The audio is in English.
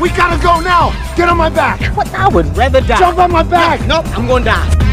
We gotta go now! Get on my back! What? I would rather die. Jump on my back! Nope, I'm gonna die.